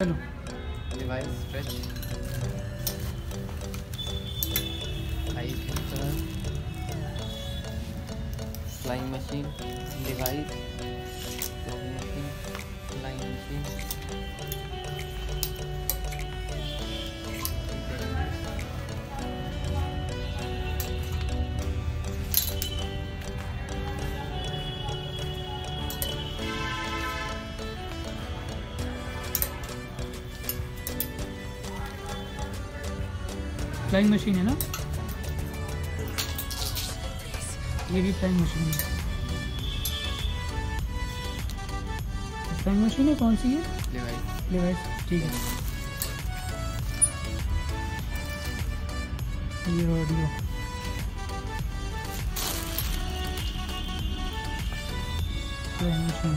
चलो high sensor flying machine device flying machine है ना? ये भी फ्लाइंग मशीन है। फ्लाइंग मशीन है कौन सी है डिवाइस ठीक है। ये ऑडियो फ्लाइंग मशीन